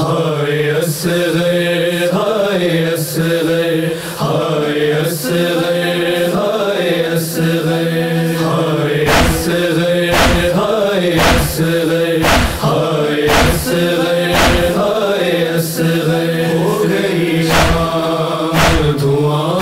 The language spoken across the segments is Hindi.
Hay asgay, hay asgay, hay asgay, hay asgay, hay asgay, hay asgay, hay asgay, hay asgay. हो गई शाम दुआ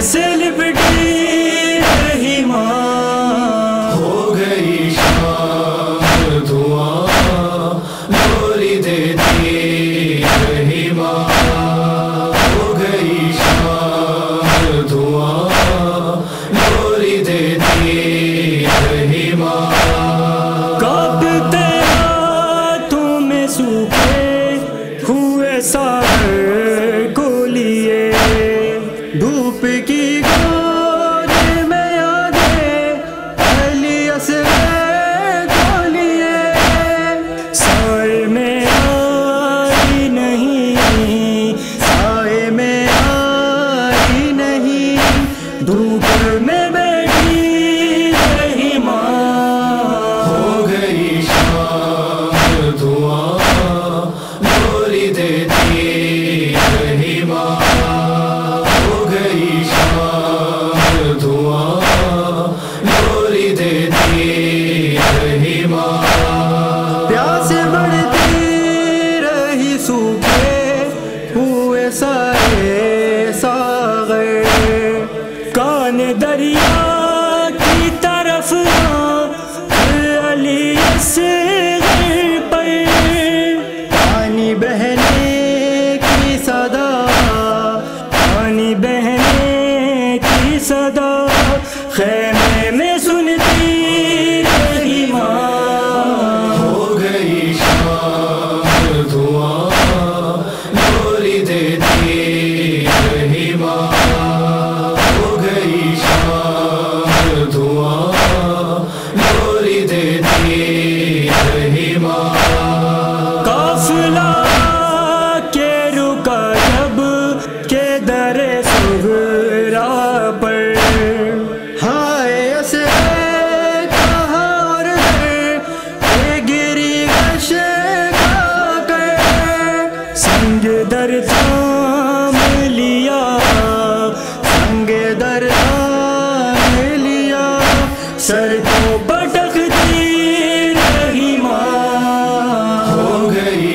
कैसे लिपटी रही माँ? हो गई शाम धुआँ लोरी देती रही माँ। हो गई शाम धुआँ गोरी देती रही माँ। कब तेरा तुम सूखे हुए सागर। धूप की know सर को भटकती रही माँ। हो गई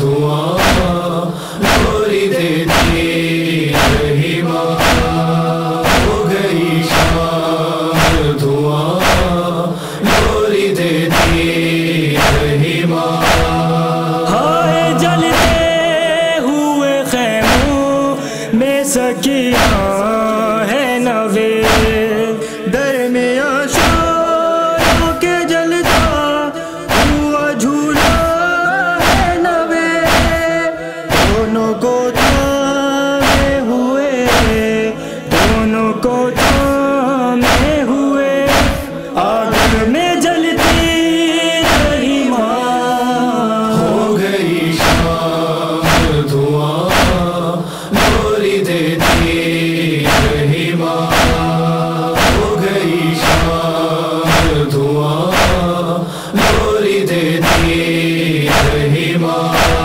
धुआ गोरी देती रही माँ। हो गई धुआँ गोरी देती रही माँ। हाय जलते हुए खेमों में सकी धुआँ लोरी देती रही माँ।